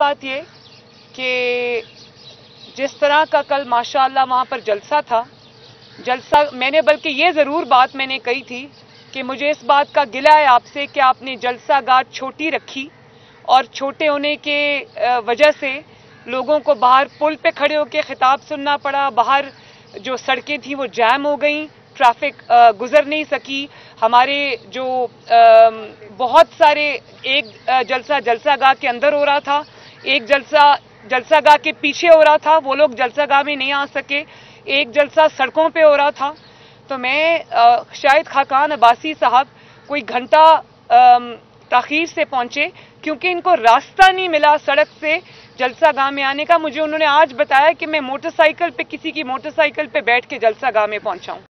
बात ये कि जिस तरह का कल माशाल्लाह वहाँ पर जलसा था, जलसा मैंने बल्कि ये ज़रूर बात मैंने कही थी कि मुझे इस बात का गिला है आपसे कि आपने जलसा गाह छोटी रखी और छोटे होने के वजह से लोगों को बाहर पुल पे खड़े होकर खिताब सुनना पड़ा, बाहर जो सड़कें थी वो जैम हो गई, ट्रैफ़िक गुजर नहीं सकी। हमारे जो बहुत सारे एक जलसा जलसा गाह के अंदर हो रहा था एक जलसा जलसा गाह के पीछे हो रहा था, वो लोग जलसा गाह में नहीं आ सके। एक जलसा सड़कों पे हो रहा था। तो मैं शायद खाकान, अब्बासी साहब कोई घंटा तखीर से पहुँचे, क्योंकि इनको रास्ता नहीं मिला सड़क से जलसा गाह में आने का। मुझे उन्होंने आज बताया कि मैं मोटरसाइकिल पे, किसी की मोटरसाइकिल पे बैठ के जलसा गाह में पहुँचा हूँ।